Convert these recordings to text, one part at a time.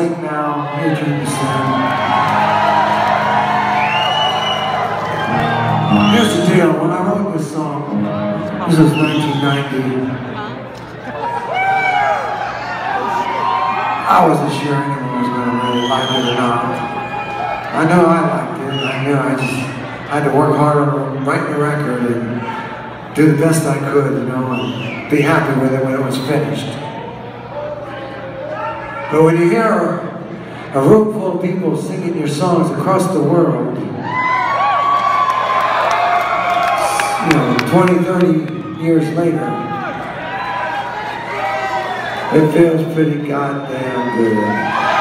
sing now. Your to sing. Here's the deal. When I wrote this song, this was 1990. I wasn't sure anyone was going to really like it or not. I know I liked it. I knew I just had to work hard on writing the record and do the best I could, you know, and be happy with it when it was finished. But when you hear a room full of people singing your songs across the world, you know, 20, 30 years later, it feels pretty goddamn good.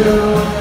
You.